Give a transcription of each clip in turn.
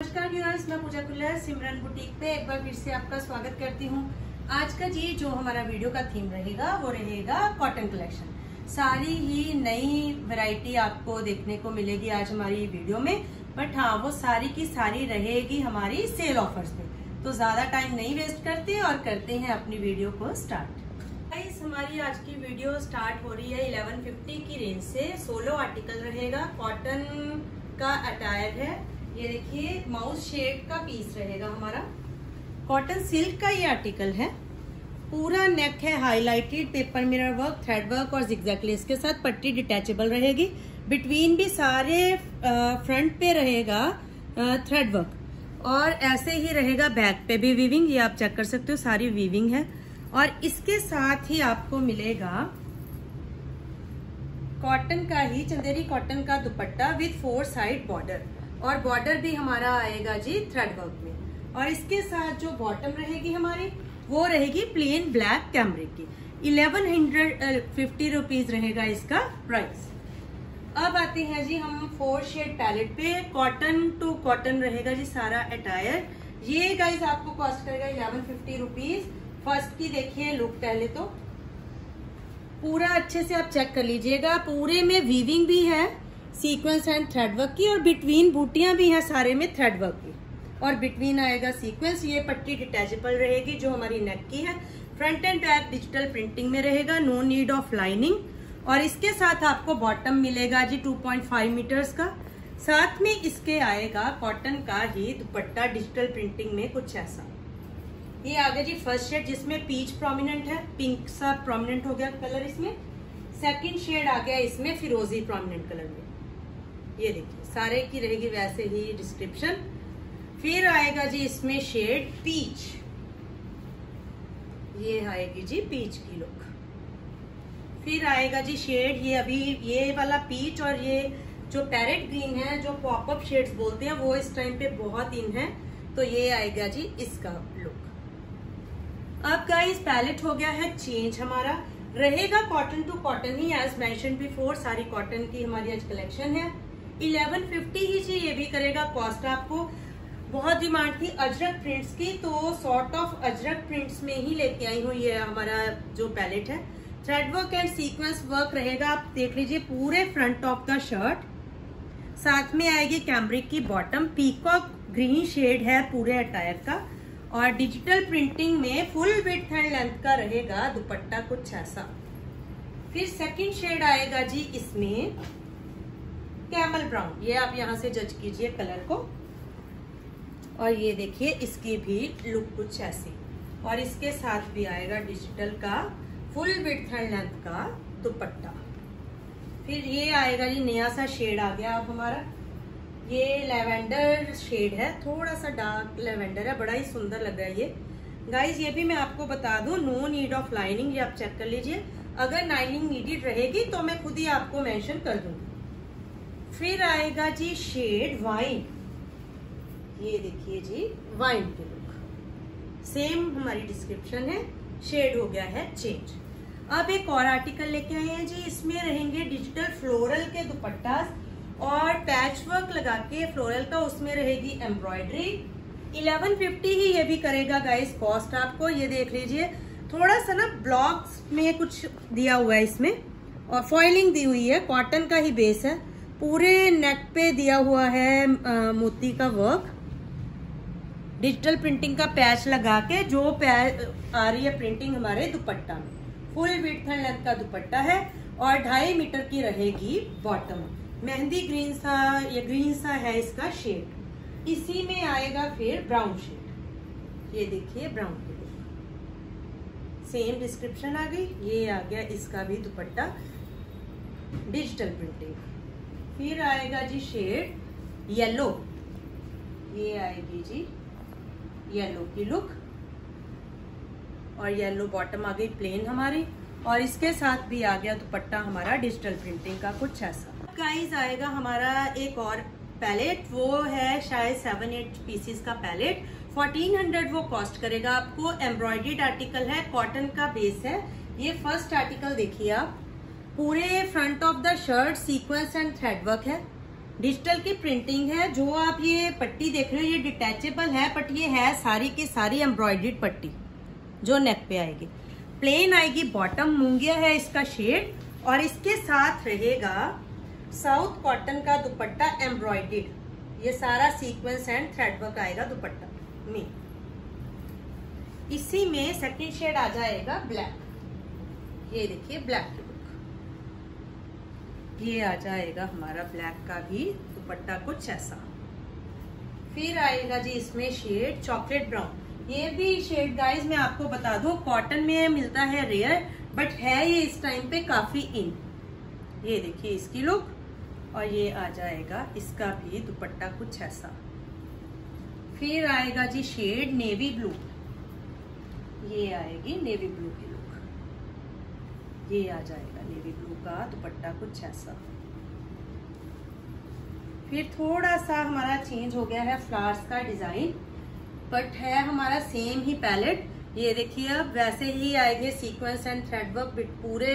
नमस्कार व्यूअर्स मैं पूजा कुल्लर सिमरन बुटीक पे एक बार फिर से आपका स्वागत करती हूँ। आज का जी जो हमारा वीडियो का थीम रहेगा, वो रहेगा कॉटन कलेक्शन सारी ही नई वैरायटी आपको देखने को मिलेगी आज हमारी वीडियो में बट हाँ वो सारी की सारी रहेगी हमारी सेल ऑफर्स पे। तो ज़्यादा टाइम नहीं वेस्ट करते और करते हैं अपनी वीडियो को स्टार्ट हमारी आज की वीडियो स्टार्ट हो रही है 1150 की रेंज से। सोलो आर्टिकल रहेगा। कॉटन का अटायर है। ये देखिए माउस शेड का पीस रहेगा हमारा। कॉटन सिल्क का ये आर्टिकल है। पूरा नेक है highlighted paper mirror work thread work और जिग्जैक लेस के साथ पट्टी डिटैचेबल रहेगी। बिटवीन भी सारे फ्रंट पे रहेगा थ्रेड वर्क और ऐसे ही रहेगा बैक पे भी वीविंग ये आप चेक कर सकते हो, सारी वीविंग है। और इसके साथ ही आपको मिलेगा कॉटन का ही, चंदेरी कॉटन का दुपट्टा विथ फोर साइड बॉर्डर और बॉर्डर भी हमारा आएगा जी थ्रेड वर्क में। और इसके साथ जो बॉटम रहेगी हमारी, वो रहेगी प्लेन ब्लैक कैमरे की। इलेवन हंड्रेड फिफ्टी रुपीज़ रहेगा इसका प्राइस अब आते हैं जी हम फोर शेड पैलेट पे। कॉटन टू कॉटन रहेगा जी सारा अटायर ये गाइज़ आपको कॉस्ट करेगा इलेवन फिफ्टी रुपीज़ फ़र्स्ट की देखिए लुक पहले तो। पूरा अच्छे से आप चेक कर लीजिएगा। पूरे में वीविंग भी है। सीक्वेंस एंड थ्रेड वर्क की और बिटवीन बूटियाँ भी हैं सारे में थ्रेड वर्क की। और बिटवीन आएगा सीक्वेंस ये पट्टी डिटैचेबल रहेगी जो हमारी नेक की है। Front and back digital printing में रहेगा नो नीड ऑफ़ लाइनिंग और इसके साथ आपको बॉटम मिलेगा जी 2.5 मीटर्स का। साथ में इसके आएगा कॉटन का ही दुपट्टा डिजिटल प्रिंटिंग में कुछ ऐसा। ये आगे जी फ़र्स्ट शेड जिसमें पीच प्रोमिनेंट है पिंक सा प्रोमिनेंट हो गया कलर इसमें। सेकंड शेड आ गया इसमें फिरोजी प्रोमिनेंट कलर में। ये देखिए, सारे की रहेगी वैसे ही डिस्क्रिप्शन फिर आएगा जी इसमें शेड पीच ये आएगी जी पीच की लुक फिर आएगा जी शेड ये अभी ये वाला पीच और ये जो पैरेट ग्रीन है, जो पॉपअप शेड्स बोलते हैं, वो इस टाइम पे बहुत इन है। तो ये आएगा जी इसका लुक अब गाइस पैलेट हो गया है चेंज हमारा। रहेगा कॉटन टू कॉटन ही एज मेंशन बिफोर सारी कॉटन की हमारी आज कलेक्शन है। इलेवन फिफ्टी ही जी ये भी करेगा कॉस्ट आपको। बहुत डिमांड थी अजरक प्रिंट्स की तो सॉर्ट ऑफ़ अजरक प्रिंट्स में ही लेके आई हूँ ये हमारा जो पैलेट है। Thread work and sequence work रहेगा, आप देख लीजिए पूरे फ्रंट ऑफ़ द शर्ट साथ में आएगी कैमरिक की बॉटम पीकॉक ग्रीन शेड है पूरे अटायर का। और डिजिटल प्रिंटिंग में फुल विथ एंड लेंथ का रहेगा दुपट्टा कुछ ऐसा। फिर सेकंड शेड आएगा जी इसमें। Camel brown. ये आप यहाँ से जज कीजिए कलर को। और ये देखिए, इसकी भी लुक कुछ ऐसी। और इसके साथ भी आएगा डिजिटल का, फुल विथ एंड लेंथ का दुपट्टा। फिर ये आएगा जी, नया सा शेड आ गया आप हमारा। ये लेवेंडर शेड है, थोड़ा सा डार्क लेवेंडर है, बड़ा ही सुंदर लग रहा है ये। गाइज़ ये भी मैं आपको बता दूँ, नो नीड ऑफ़ लाइनिंग, ये आप चेक कर लीजिए। अगर लाइनिंग नीडेड रहेगी तो मैं खुद ही आपको मेंशन कर दूँगी। फिर आएगा जी शेड वाइन ये देखिए जी वाइन के लुक सेम हमारी डिस्क्रिप्शन है शेड हो गया है चेंज अब एक और आर्टिकल लेके आए हैं जी, इसमें रहेंगे डिजिटल फ्लोरल के दुपट्टा और पैच वर्क लगा के फ्लोरल का उसमें रहेगी एम्ब्रॉयडरी 1150 ही ये भी करेगा गाइस कॉस्ट आपको, ये देख लीजिए। थोड़ा सा ना ब्लॉक्स में कुछ दिया हुआ है इसमें। और फॉइलिंग दी हुई है कॉटन का ही बेस है। पूरे नेक पे दिया हुआ है आ, मोती का वर्क डिजिटल प्रिंटिंग का पैच लगा के जो आ रही है प्रिंटिंग हमारे दुपट्टा में. फुल विथ एंड लेंथ का दुपट्टा है और ढाई मीटर की रहेगी बॉटम मेहंदी ग्रीन सा या ग्रीन सा है इसका शेड इसी में आएगा फिर ब्राउन शेड ये देखिए ब्राउन सेम डिस्क्रिप्शन आ गई. ये आ गया इसका भी दुपट्टा. डिजिटल प्रिंटिंग फिर आएगा जी शेड येलो ये आएगी जी येलो की लुक और येलो बॉटम आ गई प्लेन हमारी। और इसके साथ भी आ गया दुपट्टा हमारा डिजिटल प्रिंटिंग का कुछ ऐसा। गाइस आएगा हमारा एक और पैलेट वो है शायद सेवन एट पीसीस का पैलेट फोर्टीन हंड्रेड वो कॉस्ट करेगा आपको। एम्ब्रॉयडेड आर्टिकल है कॉटन का बेस है। ये फ़र्स्ट आर्टिकल देखिए आप। पूरे front of the shirt sequence and thread work है। डिजिटल की प्रिंटिंग है, जो आप ये पट्टी देख रहे हो, ये डिटेचेबल है बट ये है सारी की सारी एम्ब्रॉयडेड पट्टी, जो नेक पे आएगी। प्लेन आएगी बॉटम मूंगिया है इसका शेड और इसके साथ रहेगा साउथ कॉटन का दुपट्टा एम्ब्रॉयडेड ये सारा सीक्वेंस एंड थ्रेड वर्क आएगा दुपट्टा में। इसी में सेकंड शेड आ जाएगा ब्लैक ये देखिए ब्लैक लुक ये आ जाएगा हमारा ब्लैक का भी दुपट्टा कुछ ऐसा। फिर आएगा जी इसमें शेड चॉकलेट ब्राउन ये भी शेड गाइस मैं आपको बता दूँ कॉटन में मिलता है रेयर बट है ये इस टाइम पे काफ़ी इन ये देखिए इसकी लुक और ये आ जाएगा इसका भी दुपट्टा कुछ ऐसा। फिर आएगा जी शेड नेवी ब्लू ये आएगी नेवी ब्लू की लुक ये आ जाएगा नेवी ब्लू का दुपट्टा कुछ ऐसा। फिर थोड़ा सा हमारा चेंज हो गया है फ्लावर्स का डिज़ाइन बट है हमारा सेम ही पैलेट ये देखिए अब वैसे ही आएँगे सीक्वेंस एंड थ्रेड वर्क पूरे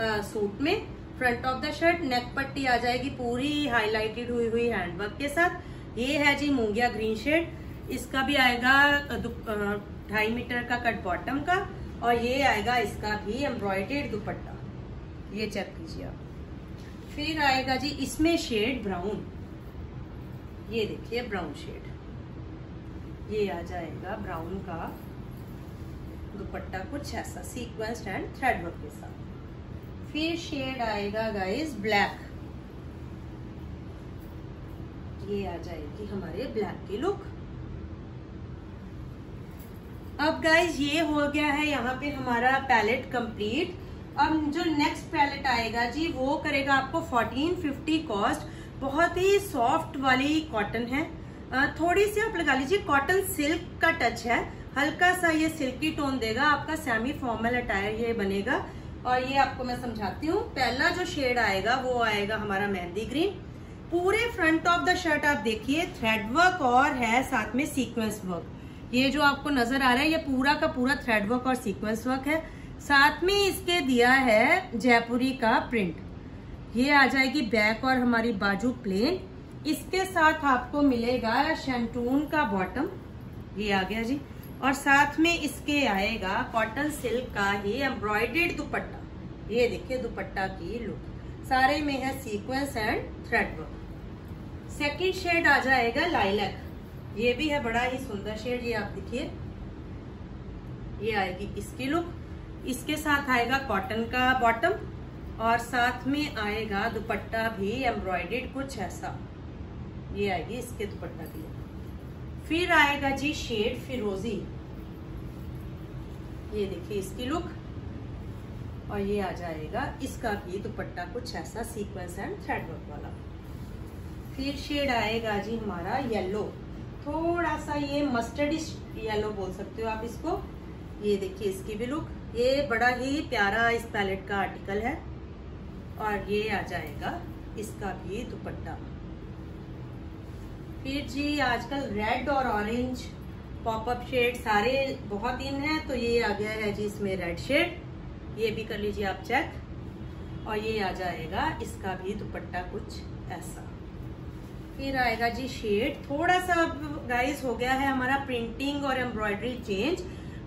आ, सूट में। Front of the shirt neck पट्टी आ जाएगी पूरी हाईलाइटेड हुई हुई हैंडवर्क के साथ। ये है जी मूंगिया ग्रीन शेड इसका भी आएगा ढाई मीटर का कट बॉटम का। और ये आएगा इसका भी एम्ब्रॉयडेड दुपट्टा। ये चेक कीजिए आप। फिर आएगा जी इसमें शेड ब्राउन ये देखिए ब्राउन शेड ये आ जाएगा ब्राउन का दुपट्टा कुछ ऐसा सीक्वेंस एंड थ्रेड वर्क के साथ। फिर शेड आएगा गाइस ब्लैक ये आ जाएगी हमारे ब्लैक की लुक अब गाइज़ ये हो गया है यहाँ पे हमारा पैलेट कंप्लीट अब जो नेक्स्ट पैलेट आएगा, जी, वो करेगा आपको 1450 कॉस्ट बहुत ही सॉफ्ट वाली कॉटन है. थोड़ी सी आप लगा लीजिए कॉटन सिल्क का टच है. हल्का सा ये सिल्की टोन देगा, आपका सेमी फॉर्मल अटायर ये बनेगा. और ये आपको मैं समझाती हूँ, पहला जो शेड आएगा, वो आएगा हमारा मेहंदी ग्रीन पूरे फ्रंट ऑफ़ द शर्ट आप देखिए थ्रेड वर्क और है साथ में सीक्वेंस वर्क ये जो आपको नज़र आ रहा है, ये पूरा का पूरा थ्रेड वर्क और सीक्वेंस वर्क है। साथ में इसके दिया है जयपुरी का प्रिंट ये आ जाएगी बैक और हमारी बाजू प्लेन इसके साथ आपको मिलेगा शैंटून का बॉटम ये आ गया जी। और साथ में इसके आएगा कॉटन सिल्क का ही एम्ब्रॉयडेड दुपट्टा। ये देखिए दुपट्टा की लुक सारे में है sequence and thread work second shade आ जाएगा लाइलैक ये भी है, बड़ा ही सुंदर शेड ये आप देखिए। ये आएगी इसकी लुक। इसके साथ आएगा कॉटन का बॉटम और साथ में आएगा दुपट्टा भी, एम्ब्रॉयडेड कुछ ऐसा। ये आएगी इसके दुपट्टा की फिर आएगा जी शेड फिरोजी। ये देखिए इसकी लुक। और ये आ जाएगा इसका भी दुपट्टा कुछ ऐसा सीक्वेंस एंड थ्रेड वर्क वाला। फिर शेड आएगा जी हमारा येलो थोड़ा सा ये मस्टर्ड येलो बोल सकते हो आप इसको। ये देखिए इसकी भी लुक ये बड़ा ही प्यारा इस पैलेट का आर्टिकल है। और ये आ जाएगा इसका भी दुपट्टा। फिर जी आजकल रेड और ऑरेंज पॉपअप शेड सारे बहुत इन है तो ये आ गया है जी इसमें रेड शेड ये भी कर लीजिए आप चेक और ये आ जाएगा इसका भी दुपट्टा कुछ ऐसा। फिर आएगा जी शेड थोड़ा सा गाइस हो गया है हमारा प्रिंटिंग और एम्ब्रॉयडरी चेंज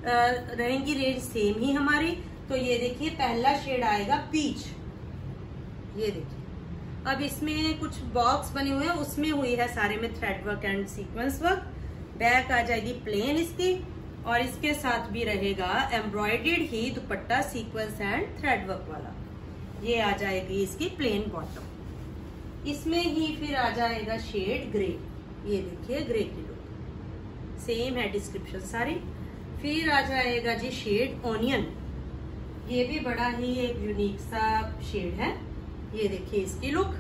रहेंगी रेंज सेम ही हमारी. तो ये देखिए, पहला शेड आएगा पीच ये देखिए। अब इसमें कुछ बॉक्स बने हुए हैं, उसमें हुई है सारे में thread work and sequence work back आ जाएगी प्लेन इसकी और इसके साथ भी रहेगा एम्ब्रॉयडेड ही दुपट्टा सीक्वेंस एंड थ्रेड वर्क वाला। ये आ जाएगी इसकी प्लेन बॉटम इसमें ही फिर आ जाएगा शेड ग्रे ये देखिए ग्रे की लुक सेम है डिस्क्रिप्शन सारी। फिर आ जाएगा जी शेड ऑनियन ये भी बड़ा ही एक यूनिक सा शेड है। ये देखिए इसकी लुक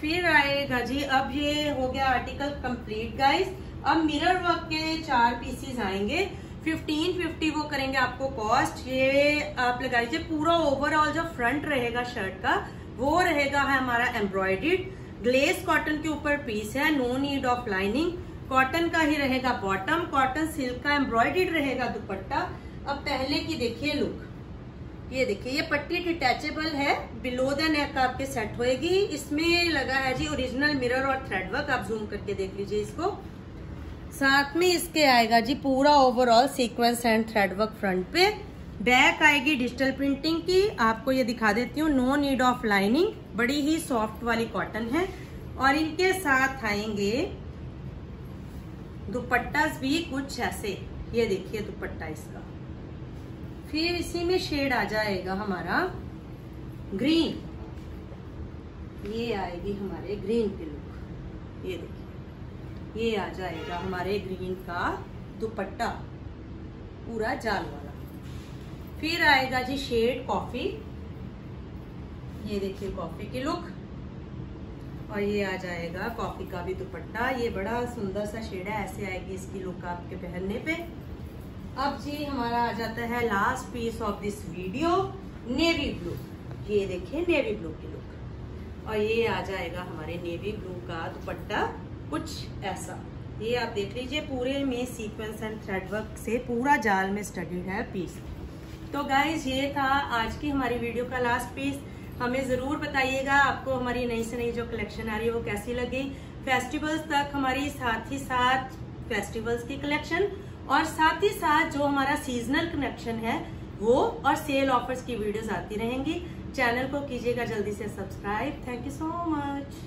फिर आएगा जी, अब ये हो गया आर्टिकल कंप्लीट गाइस अब मिरर वर्क के चार पीसीज आएँगे। फिफ्टीन फिफ्टी वो करेंगे आपको कॉस्ट ये आप लगा लीजिए पूरा ओवरऑल जो फ्रंट रहेगा शर्ट का वो रहेगा है हमारा एम्ब्रॉयडेड ग्लेस कॉटन के ऊपर पीस है no need of lining cotton का ही रहेगा बॉटम कॉटन सिल्क का एम्ब्रॉयडेड रहेगा दुपट्टा. अब पहले की देखिए लुक ये देखिए, ये पट्टी डिटैचेबल है बिलो द नेक आपके सेट होएगी. इसमें लगा है जी ओरिजिनल मिरर और थ्रेड वर्क आप जूम करके देख लीजिए इसको. साथ में इसके आएगा जी पूरा overall sequence and thread work front पे. बैक आएगी डिजिटल प्रिंटिंग की। आपको ये दिखा देती हूँ, नो नीड ऑफ़ लाइनिंग, बड़ी ही सॉफ्ट वाली कॉटन है। और इनके साथ आएँगे दुपट्टा भी कुछ ऐसे। ये देखिए दुपट्टा इसका। फिर इसी में शेड आ जाएगा हमारा ग्रीन। ये आएगी हमारे ग्रीन की लुक ये देखिए। ये आ जाएगा हमारे ग्रीन का दुपट्टा, पूरा जाल वाला। फिर आएगा जी शेड कॉफ़ी। ये देखिए कॉफ़ी की लुक। और ये आ जाएगा कॉफ़ी का भी दुपट्टा। ये बड़ा सुंदर सा शेड है, ऐसे आएगी इसकी लुक आपके पहनने पे। अब जी हमारा आ जाता है last piece of this video navy blue ये देखिए नेवी ब्लू की लुक और ये आ जाएगा हमारे नेवी ब्लू का दुपट्टा, कुछ ऐसा। ये आप देख लीजिए, पूरे में सीक्वेंस एंड थ्रेड वर्क से पूरा जाल में स्टडीड है पीस तो गाइज़ ये था आज की हमारी वीडियो का लास्ट पीस हमें ज़रूर बताइएगा आपको हमारी नई से नई जो कलेक्शन आ रही है, वो कैसी लगी। फेस्टिवल्स तक हमारी साथ ही साथ फेस्टिवल्स की कलेक्शन और साथ ही साथ जो हमारा सीजनल कनेक्शन है, वो और सेल ऑफर्स की वीडियोस आती रहेंगी। चैनल को कीजिएगा जल्दी से subscribe thank you so much